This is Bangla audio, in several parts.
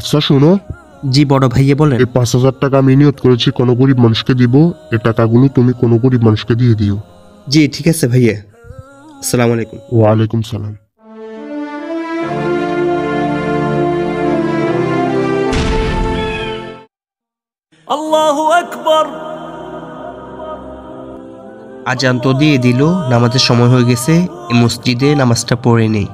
আচ্ছা শোনো। জি বড় ভাইয়া বলেন। এই পাঁচ হাজার টাকা আমি নিয়ত করেছি কোনো গরিব মানুষকে দিব এ টাকাগুলো তুমি কোনো গরিব মানুষকে দিয়ে দিও। জি ঠিক আছে ভাইয়া। আসসালামু আলাইকুম। ওয়ালাইকুম সালাম। আল্লাহু আকবার। আজান তো দিয়ে দিল নামাজের সময় হয়ে গেছে এই মসজিদে নামাজটা পড়ে নেই।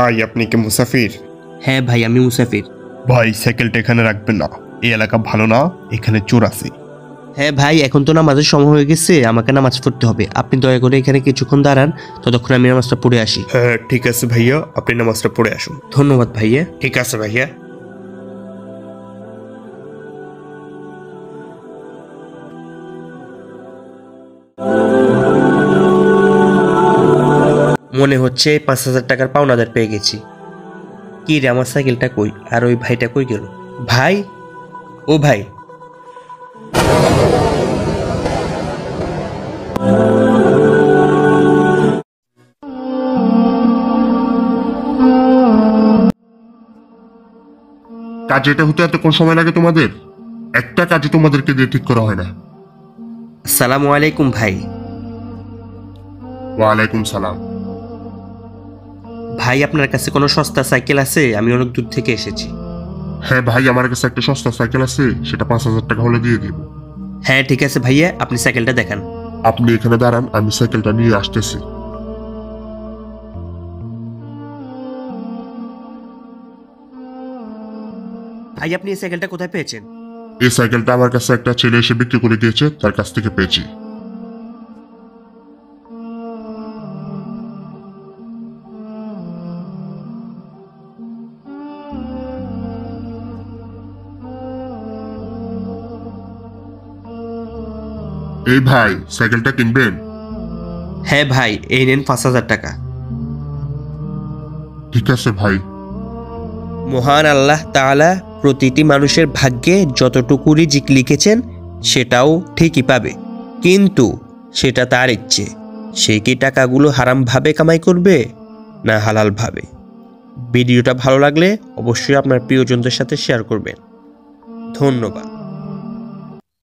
হাই আপনি কি মুসাফির? হ্যাঁ ভাই আমি মুসাফির। ভাই সাইকেলটা এখানে রাখবেন না। এই এলাকা ভালো না এখানে চোর আছে। হ্যাঁ ভাই এখন তো নামাজের সময় হয়ে গেছে আমাকে নামাজ পড়তে হবে। আপনি দয়া করে এখানে কিছুক্ষণ দাঁড়ান ততক্ষণ আমি নামাজটা পড়ে আসি। হ্যাঁ ঠিক আছে ভাইয়া আপনি নামাজটা পড়ে আসুন। ধন্যবাদ ভাইয়া। ঠিক আছে ভাইয়া। মনে হচ্ছে পাঁচ হাজার টাকার পাওনাদার পেয়ে গেছি। কি রে আমার সাইকেলটা কই? আর ওই ভাইটা কই গেল? ভাই? ও ভাই। কাজ এটা হতে এত কোন সময় লাগে তোমাদের? একটা কাজে তোমাদেরকে দিয়ে ঠিক করা হয় না। আসসালামু আলাইকুম ভাই। ওয়ালাইকুম সালাম। ভাই আপনার কাছে কোনো সস্তা সাইকেল আছে? আমি অনেক দূর থেকে এসেছি। হ্যাঁ ভাই আমার কাছে একটা সস্তা সাইকেল আছে সেটা পাঁচ হাজার টাকা হলে দিয়ে দিব। হ্যাঁ ঠিক আছে ভাইয়া আপনি সাইকেলটা দেখান। আপনি এখানে দাঁড়ান আমি সাইকেলটা নিয়ে আসতেছি। ভাই আপনি এই সাইকেলটা কোথায় পেয়েছেন? এই সাইকেলটা আমার কাছে একটা ছেলে এসে বিক্রি করে দিয়েছে তার কাছ থেকে পেয়েছি। এই ভাই সাইকেলটা কিনবেন? হ্যাঁ ভাই এই নেন পাঁচ হাজার টাকা। ঠিক আছে ভাই। মহান আল্লাহ তাআলা প্রতিটি মানুষের ভাগ্যে যতটুকু রিজিক লিখেছেন সেটাও ঠিকই পাবে। কিন্তু সেটা তার ইচ্ছে। সে কি টাকাগুলো হারামভাবে কামাই করবে না হালালভাবে? ভিডিওটা ভালো লাগলে অবশ্যই আপনার প্রিয়জনদের সাথে শেয়ার করবেন। ধন্যবাদ।